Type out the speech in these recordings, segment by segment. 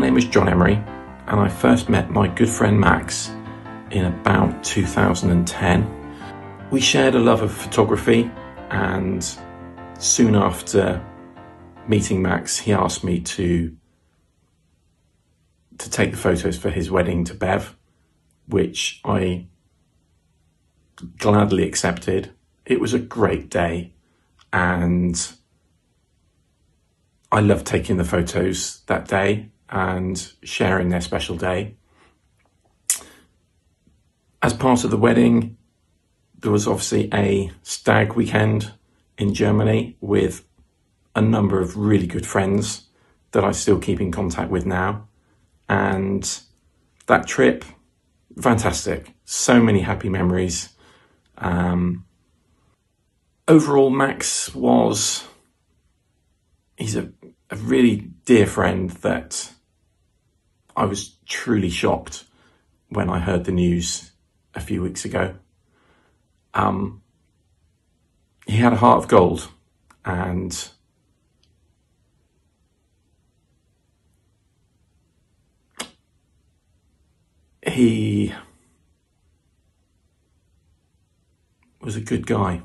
My name is John Emery, and I first met my good friend Max in about 2010. We shared a love of photography, and soon after meeting Max, he asked me to to take the photos for his wedding to Bev, which I gladly accepted. It was a great day, and I loved taking the photos that day and sharing their special day. As part of the wedding, there was obviously a stag weekend in Germany with a number of really good friends that I still keep in contact with now. And that trip, fantastic. So many happy memories. Um, overall, Max was, he's a, a really dear friend that I was truly shocked when I heard the news a few weeks ago. Um, he had a heart of gold and he was a good guy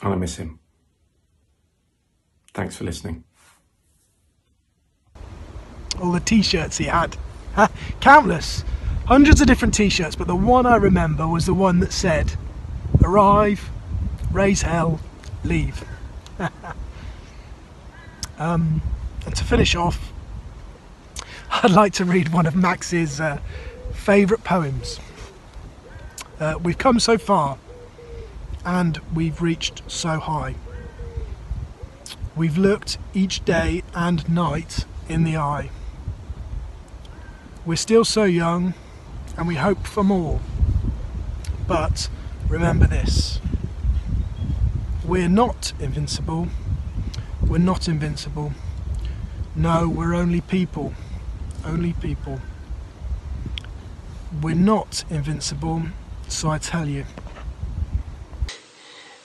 and I miss him. Thanks for listening all the t-shirts he had. Countless, hundreds of different t-shirts, but the one I remember was the one that said, arrive, raise hell, leave. um, and to finish off, I'd like to read one of Max's uh, favourite poems. Uh, we've come so far and we've reached so high. We've looked each day and night in the eye. We're still so young and we hope for more. But remember this we're not invincible. We're not invincible. No, we're only people. Only people. We're not invincible, so I tell you.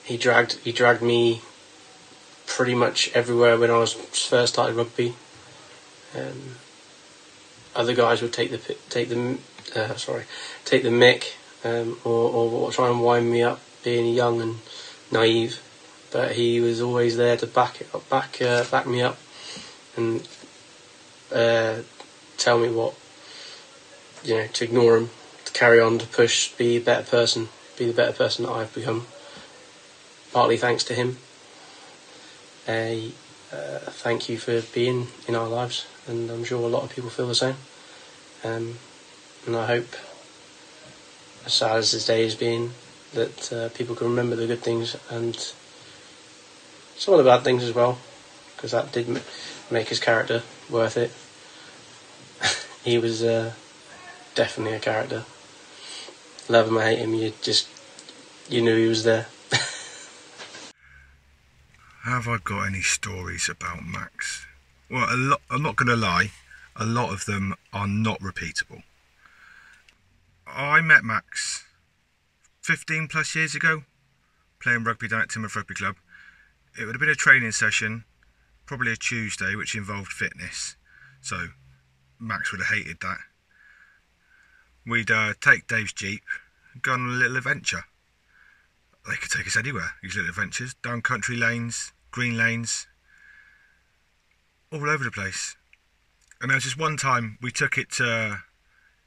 He dragged he dragged me pretty much everywhere when I was first started rugby. Um, other guys would take the take the uh, sorry take the mick um, or, or try and wind me up being young and naive. But he was always there to back it up back uh, back me up and uh, tell me what you know to ignore him to carry on to push be a better person be the better person that I've become. Partly thanks to him. A uh, thank you for being in our lives and I'm sure a lot of people feel the same. Um, and I hope, as sad as this day has been, that uh, people can remember the good things and some of the bad things as well, because that did make his character worth it. he was uh, definitely a character. Love him or hate him, you just you knew he was there. Have I got any stories about Max? Well, a lot. I'm not going to lie. A lot of them are not repeatable. I met Max 15 plus years ago, playing rugby down at Timoth Rugby Club. It would have been a training session, probably a Tuesday, which involved fitness. So Max would have hated that. We'd uh, take Dave's Jeep go on a little adventure. They could take us anywhere, these little adventures, down country lanes, green lanes, all over the place. And there was just one time we took it to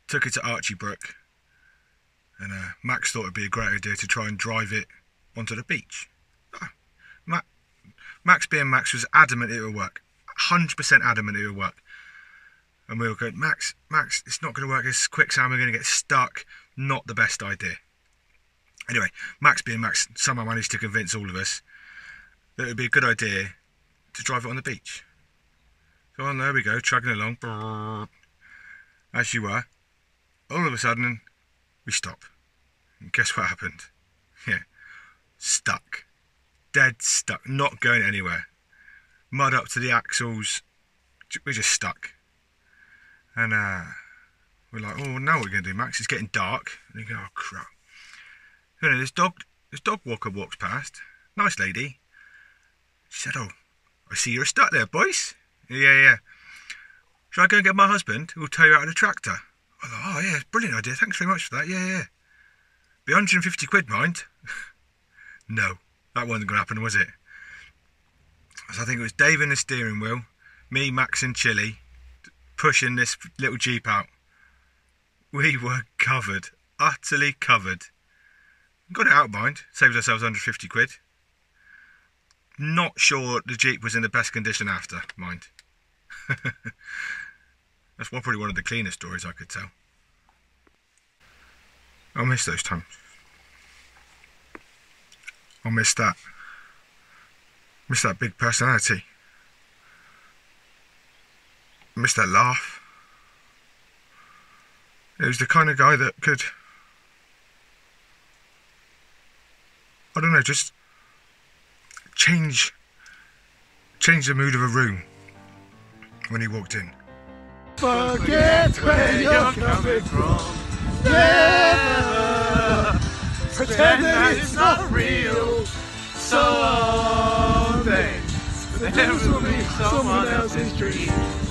took it to Archie Brook, and uh, Max thought it'd be a great idea to try and drive it onto the beach. Oh, Ma- Max being Max was adamant it would work, hundred percent adamant it would work. And we were going, Max, Max, it's not going to work. This quicksand, we're going to get stuck. Not the best idea. Anyway, Max being Max somehow managed to convince all of us that it would be a good idea to drive it on the beach. So on, there we go, chugging along, as you were. All of a sudden, we stop. And guess what happened? Yeah, stuck. Dead stuck, not going anywhere. Mud up to the axles, we're just stuck. And uh, we're like, oh, now what are we going to do, Max? It's getting dark. And you go, oh, crap. You know, this dog, this dog walker walks past. Nice lady. Said, oh, I see you're stuck there, boys. Yeah, yeah. Shall I go and get my husband who'll tow you out of the tractor? I thought, oh yeah, brilliant idea. Thanks very much for that. Yeah, yeah. Be 150 quid, mind. no, that wasn't going to happen, was it? So I think it was Dave in the steering wheel, me, Max, and Chili pushing this little Jeep out. We were covered, utterly covered. Got it out, mind. Saved ourselves 150 quid. Not sure the Jeep was in the best condition after, mind. That's probably one of the cleanest stories I could tell. I miss those times. I miss that. Miss that big personality. Miss that laugh. He was the kind of guy that could. I don't know, just change change the mood of a room when he walked in. Forget where you're coming from. Never pretend that it's not real. Someday, this will be someone else's dream.